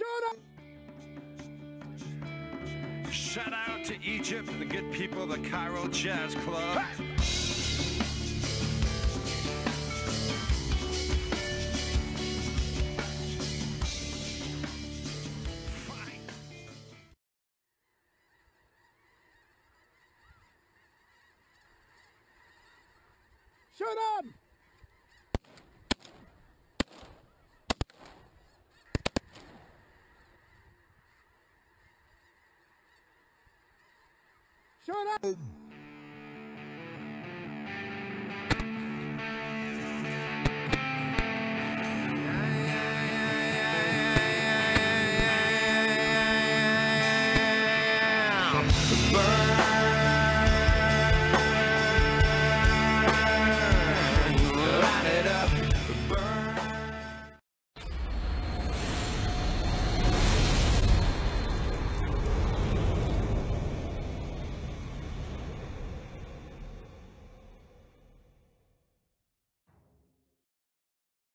up! Shout out to Egypt and the good people of the Cairo Jazz Club. Shut up! Shut up! Burn.